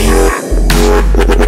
Yeah.